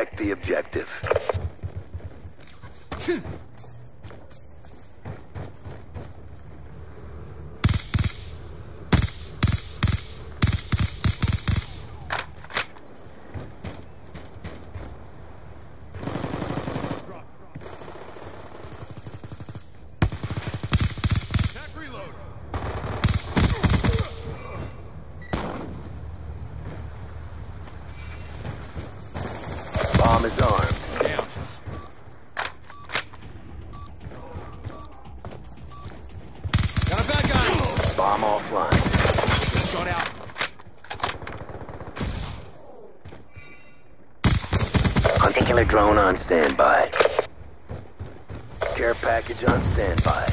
Protect the objective. Attack reload. Bomb is armed. Down. Got a bad guy. Bomb offline. Shot out. Hunting drone on standby. Care package on standby.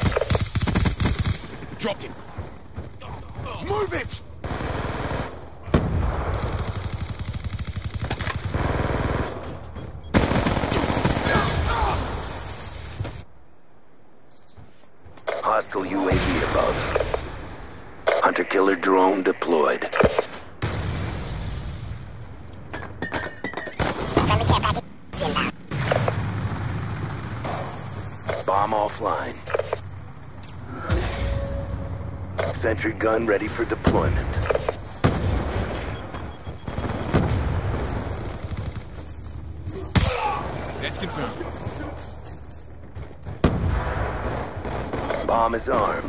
Dropped him. Move it! Hostile UAV above. Hunter killer drone deployed. Bomb offline. Sentry gun ready for deployment. That's confirmed. Bomb is armed.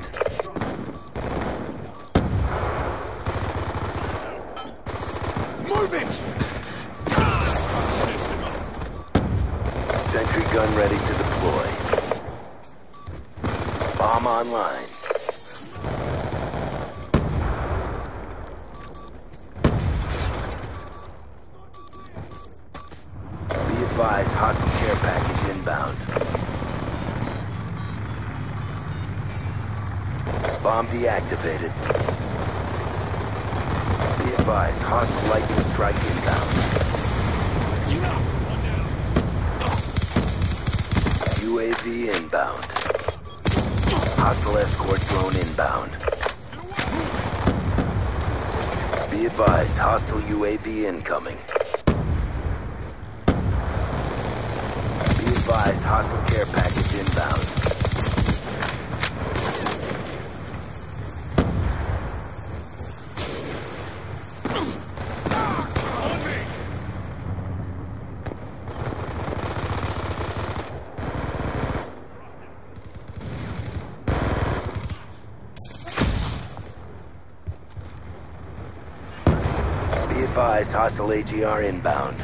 Bomb deactivated. Be advised, hostile lightning strike inbound. UAV inbound. Hostile escort drone inbound. Be advised, hostile UAV incoming. Be advised, hostile care package inbound. Advised, hostile AGR inbound.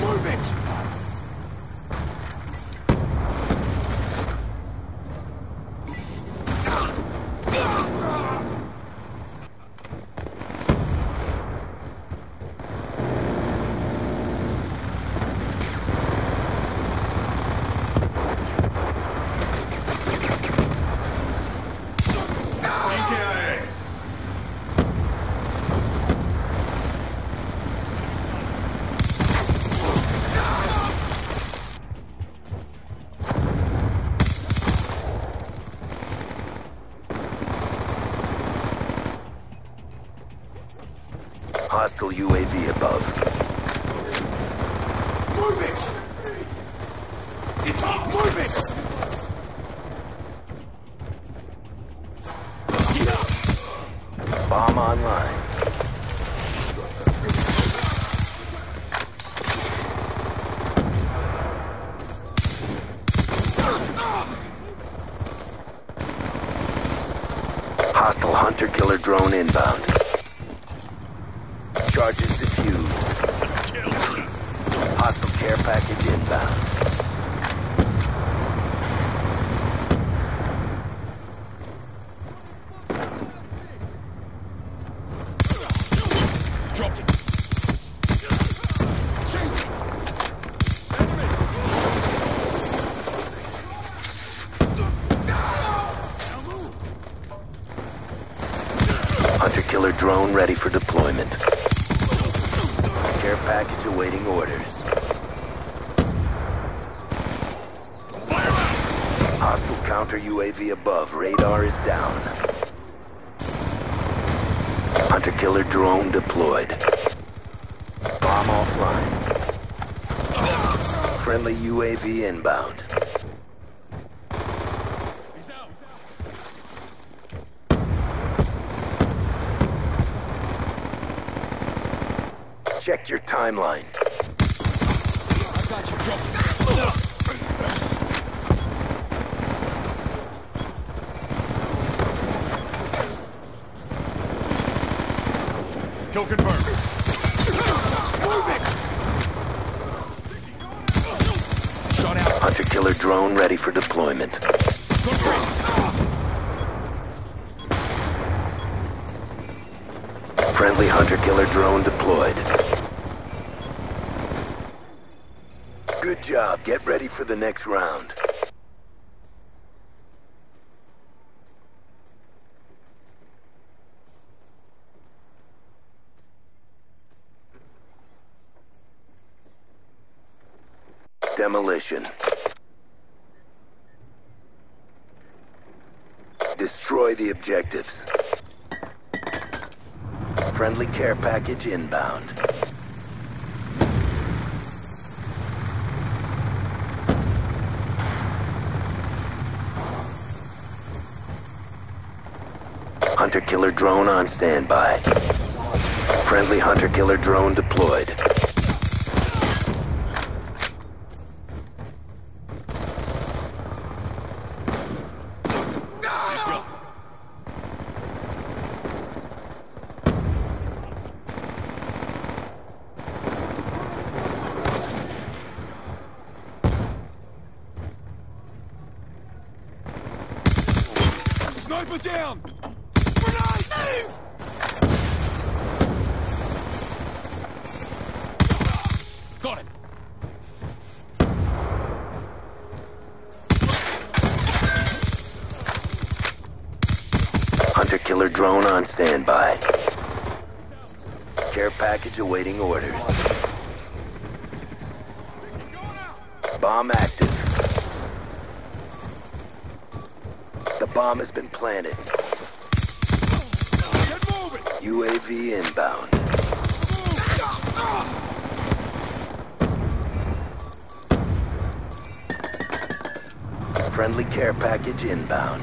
Move it! EKIA! Hostile UAV above. Move it! It's up! Move it! Bomb online. Hostile hunter killer drone inbound. Charges defused. Hostile care package inbound. Dropped him. Change! Hunter killer drone ready for deployment. Care package awaiting orders. Hostile counter UAV above. Radar is down. Hunter-killer drone deployed. Bomb offline. Friendly UAV inbound. Check your timeline. I got you. Drop it. Confirmed. Shot out. Hunter-killer drone ready for deployment. Friendly hunter-killer drone deployed. Good job. Get ready for the next round. Friendly care package inbound. Hunter-killer drone on standby. Friendly hunter-killer drone deployed. Sniper down! Grenade! Move! Got him. Hunter-killer drone on standby. Care package awaiting orders. Bomb active. Bomb has been planted. UAV inbound. Friendly care package inbound.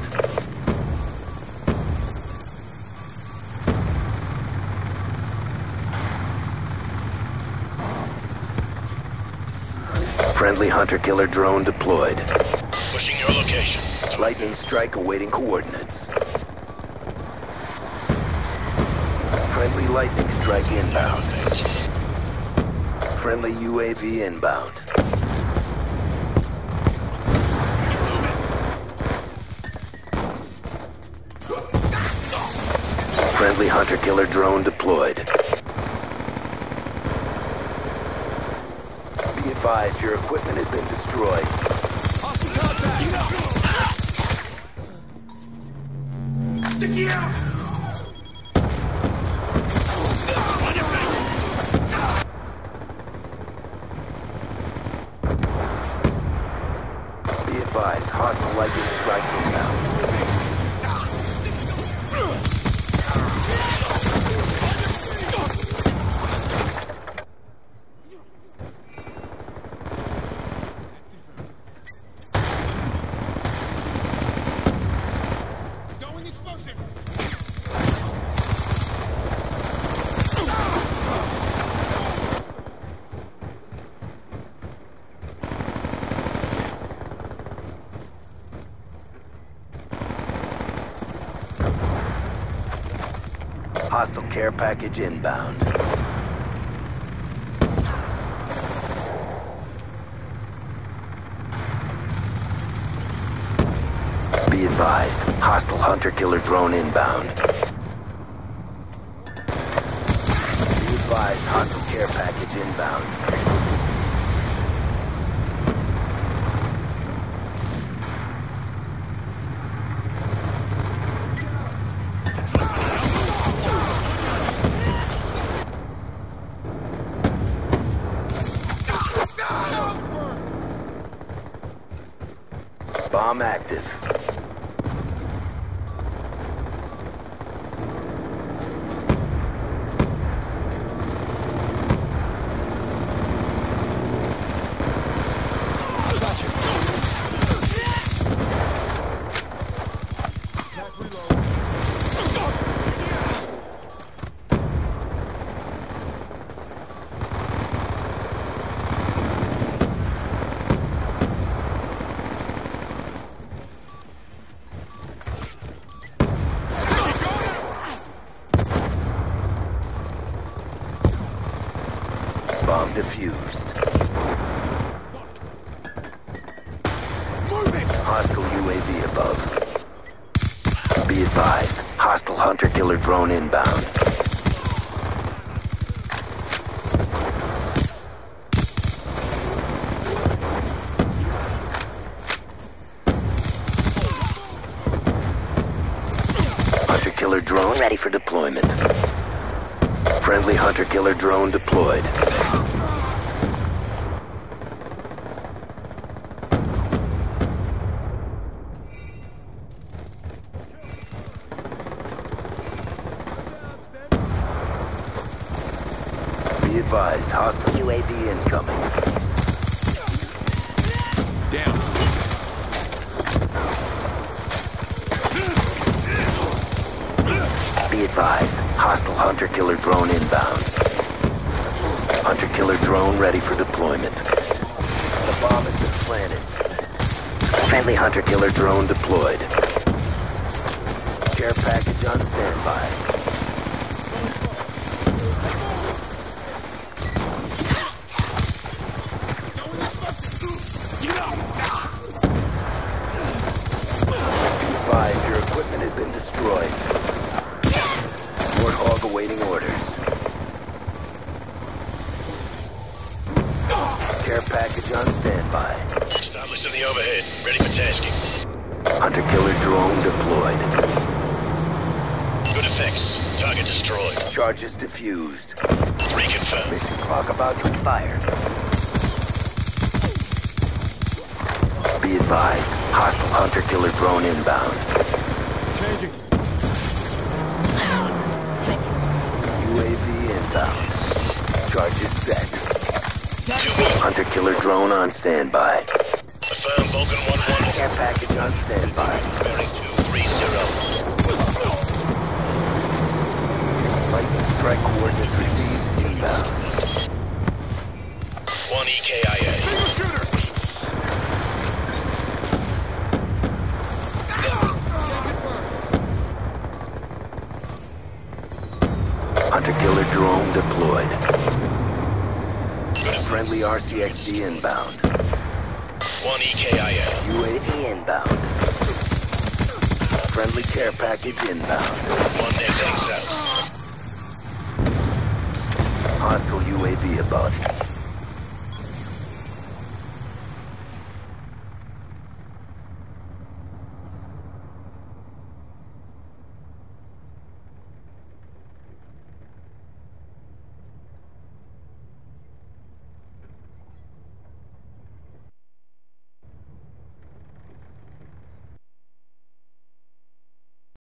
Friendly hunter-killer drone deployed. Pushing your. Lightning strike awaiting coordinates. Friendly lightning strike inbound. Friendly UAV inbound. Friendly hunter-killer drone deployed. Be advised your equipment has been destroyed. Sticky out! Be advised, hostile lightning strike inbound. Going explosive! Hostile care package inbound. Be advised, hostile hunter-killer drone inbound. Be advised, hostile care package inbound. Bomb active. defused. Move it! Hostile UAV above. Be advised, hostile hunter-killer drone inbound. Hunter-killer drone ready for deployment. Friendly hunter-killer drone deployed. Advised, hostile UAV incoming. Down. Be advised, hostile hunter-killer drone inbound. Hunter-killer drone ready for deployment. The bomb has been planted. Friendly hunter-killer drone deployed. Care package on standby. Get up! Be advised, your equipment has been destroyed. Warthog awaiting orders. Care package on standby. Established in the overhead. Ready for tasking. Hunter-killer drone deployed. Good effects. Target destroyed. Charges diffused. Reconfirm. Mission clock about to expire. Be advised, hostile hunter-killer drone inbound. Inbound. Charges set. Hunter-killer drone on standby. Affirm Vulcan 1-1. Care package on standby. Bearing 230. Lightning strike coordinates received inbound. 1 EKIA. Single shooter! Hunter-killer drone deployed. Friendly RCXD inbound. 1 EKIA. UAV inbound. Friendly care package inbound. 1 exiting south. Hostile UAV above.